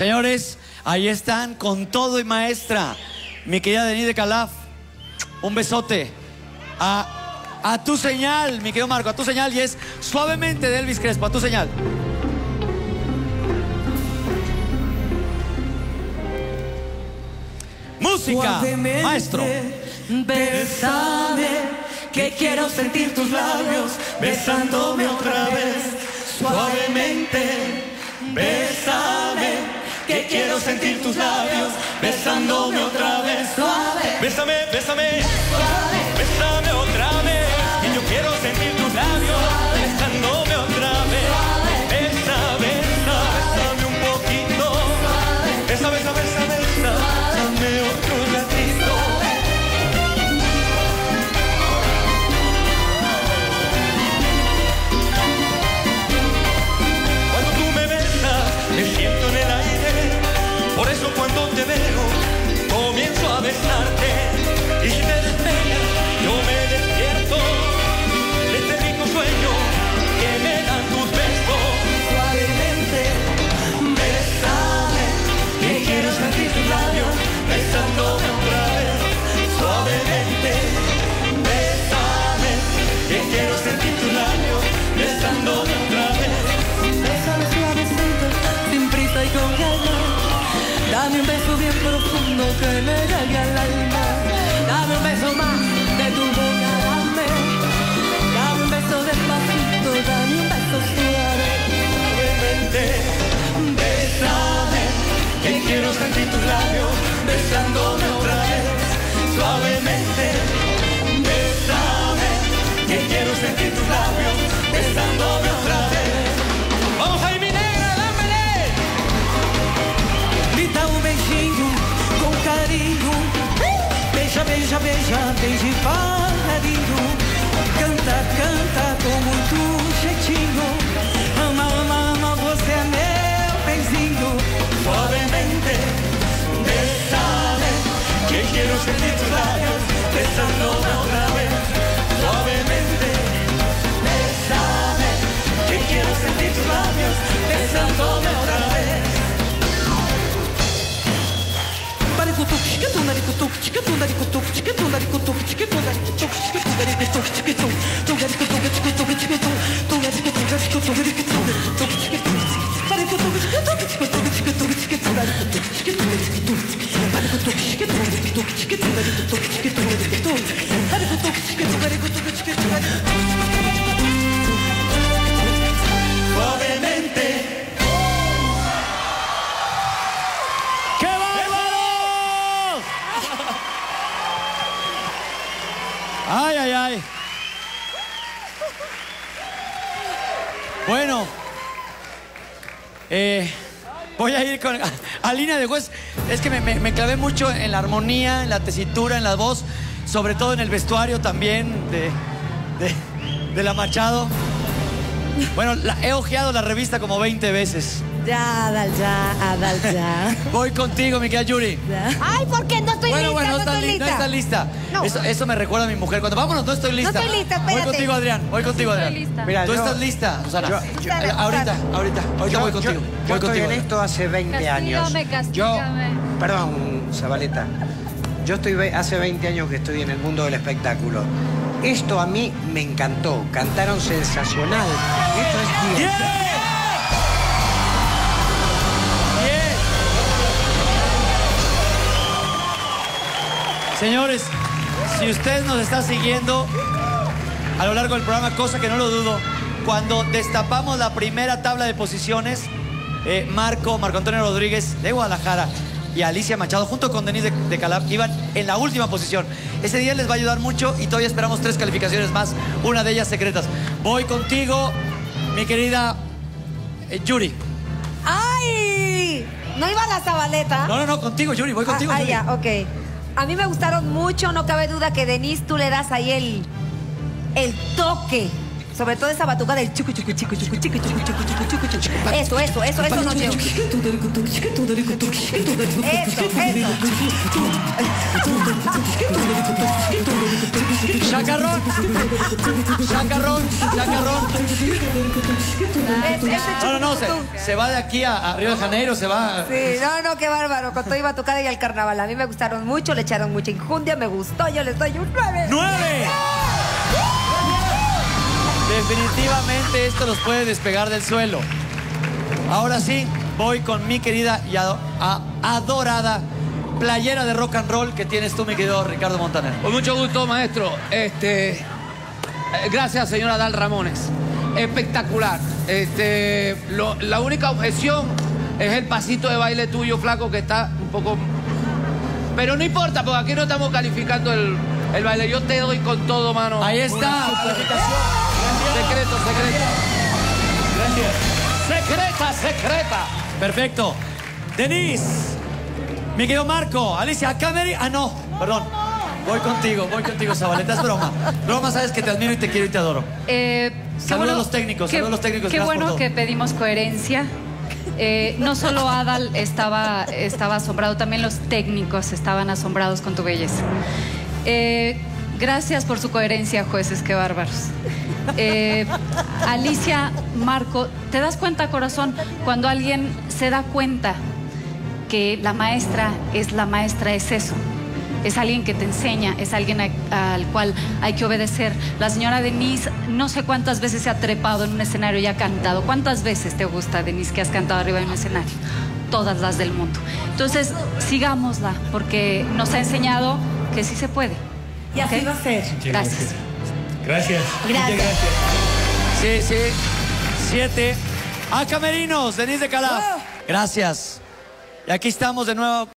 Señores, ahí están con todo y maestra. Mi querida Denise de Calaf, un besote. A, a tu señal, mi querido Marco, a tu señal y es suavemente de Elvis Crespo, a tu señal. Música, maestro. Bésame, que quiero sentir tus labios besándome otra vez. Suavemente, bésame, que quiero sentir tus labios besándome otra vez. Suave, Bésame, bésame, besándome otra vez. Bésame suavecito, sin prisa y con calma. Dame un beso bien profundo que me llegue al alma. beija, beija, beija passarinho, canta, canta como tu. がりことくちけとがりことくちけとがりことくちけとがりことくちけととがりことくちけとくちけととがりことがりことがりこととくちけとがりことくちけとくちけとくちけとくちけとがりことくちけとがりことくちけとがりことくちけとがりことくちけとがりことくちけと Ay, ay, ay. Bueno, eh, voy a ir con a, línea de juez. Es que me, clavé mucho en la armonía, en la tesitura, en la voz, sobre todo en el vestuario también de, de, la Machado. Bueno, he ojeado la revista como 20 veces. Ya, Adal, ya, Adal, ya. Voy contigo, mi querida Yuri. Ay, ¿por qué no estoy Bueno, lista? bueno, no no estás, estoy li- lista. no estás lista. No. Eso, eso me recuerda a mi mujer. Cuando vámonos, no estoy lista. estoy lista, Voy espérate. contigo, Adrián. Voy contigo, estoy Adrián. lista. Mira, ¿Tú yo- estás lista, Susana? yo- yo- ahorita, ahorita, ahorita voy contigo. yo voy estoy contigo. en esto hace 20 años. Castígame, castígame. Yo, perdón, Zabaleta. Yo estoy hace 20 años que estoy en el mundo del espectáculo. Esto a mí me encantó. Cantaron sensacional. Esto es ¡Bien! bien. Señores, si usted nos está siguiendo a lo largo del programa, cosa que no lo dudo, cuando destapamos la primera tabla de posiciones, eh, Marco, Marco Antonio Rodríguez de Guadalajara y Alicia Machado, junto con Denise de, de Calab, iban en la última posición. Ese día les va a ayudar mucho y todavía esperamos tres calificaciones más, una de ellas secretas. Voy contigo, mi querida eh, Yuri. ¡Ay! ¿No iba a la zabaleta? No, no, no, contigo, Yuri, voy contigo. Ah, ah, ya, ok. A mí me gustaron mucho, no cabe duda que Denise tú le das ahí el, el toque. Sobre todo esa batuca del chucu chucu chucu chucu chucu chucu chucu chucu chucu chucu. Eso, eso, eso, eso nos lleva. Eso, eso. Chacarrón. Chacarrón. Chacarrón. No, no, no. Se, va de aquí a, a Río de Janeiro, se va. Sí, no, no, qué bárbaro. Con todo y batucada y el carnaval. A mí me gustaron mucho, le echaron mucha injundia, me gustó. Yo les doy un 9. ¡Nueve! Definitivamente esto los puede despegar del suelo. Ahora sí, voy con mi querida y ado- a- adorada playera de rock and roll que tienes tú, mi querido Ricardo Montaner. Con mucho gusto, maestro. Este, eh, gracias, señora Dal Ramones. Espectacular. Este, lo- la única objeción es el pasito de baile tuyo, flaco, que está un poco. Pero no importa, porque aquí no estamos calificando el, el baile. Yo te doy con todo, mano. Ahí está. Secreto, secreto. Secreta, secreta. Perfecto. Denise, mi querido Marco, Alicia, Cameron. Ah, no, perdón. Voy contigo, voy contigo, Zabaleta. Es broma. Broma, sabes que te admiro y te quiero y te adoro. Eh, Saludos a los técnicos, qué- saludos a los técnicos, Qué bueno que pedimos coherencia. Eh, no solo Adal estaba, estaba asombrado, también los técnicos estaban asombrados con tu belleza. Eh, gracias por su coherencia, jueces, qué bárbaros. Eh, Alicia, Marco, ¿te das cuenta, corazón, cuando alguien se da cuenta que la maestra es la maestra, es eso? Es alguien que te enseña, es alguien a- al cual hay que obedecer. La señora Denise, no sé cuántas veces se ha trepado en un escenario y ha cantado. ¿Cuántas veces te gusta, Denise, que has cantado arriba de un escenario? Todas las del mundo. Entonces, sigámosla, porque nos ha enseñado que sí se puede. Y así va a ser. Gracias. Gracias. Gracias. Sí, sí. Siete. A Camerinos, Denise de Calaf. Gracias. Y aquí estamos de nuevo